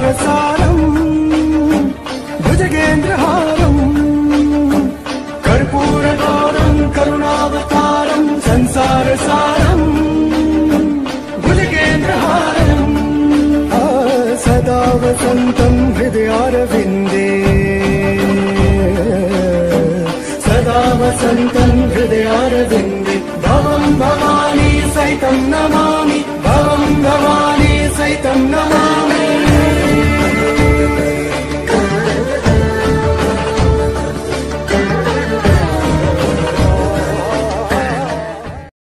தாரசாரம் புஜகேந்திரஹாரம் கர்பூரகாரம் கருணாவதாரம் சன்சாரசாரம் புஜகேந்திரஹாரம். சதா வசந்தம் ஹிருதயாரவிந்தே. சதா வசந்தம் ஹிருதயாரவிந்தே. பவம் பவானி சைதம் நமாமி பவம் பவானி சைதம் நமாமி